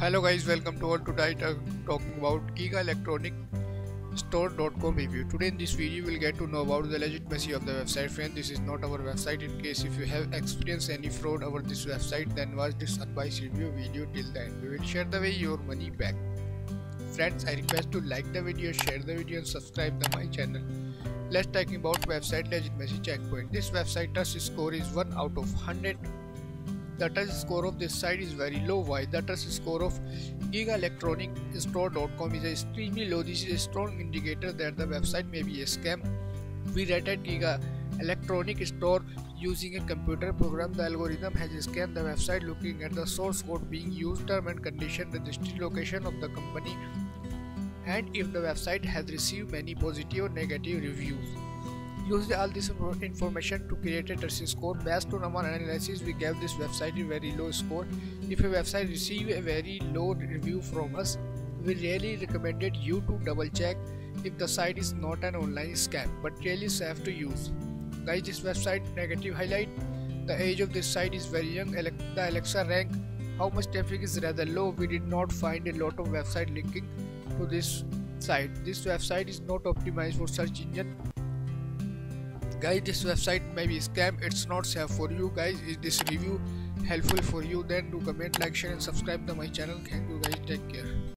Hello guys, welcome to our today talking about GigaElectronicStore.com review. Today in this video we'll get to know about the legitimacy of the website. Friend, this is not our website. In case if you have experienced any fraud over this website, then watch this advice review video till the end. We will share the way your money back. Friends, I request to like the video, share the video, and subscribe to my channel. Let's talk about website legitimacy checkpoint. This website trust score is 1 out of 100 the trust score of this site is very low. Why? The trust score of GigaElectronicStore.com is extremely low. This is a strong indicator that the website may be a scam. We rated Giga Electronic Store using a computer program. The algorithm has scanned the website looking at the source code being used, term and condition, registry location of the company, and if the website has received many positive or negative reviews used all this information to create a trust score. Based on our analysis we gave this website a very low score. If a website receives a very low review from us we really recommended you to double check if the site is not an online scam but really safe to use. Guys this website negative highlight. The age of this site is very young. The alexa rank how much traffic is rather low? We did not find a lot of website linking to this site. This website is not optimized for search engine guys this website may be scam. It's not safe for you guys. Is this review helpful for you? Then do comment like share and subscribe to my channel. Thank you guys. Take care